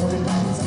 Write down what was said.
everybody's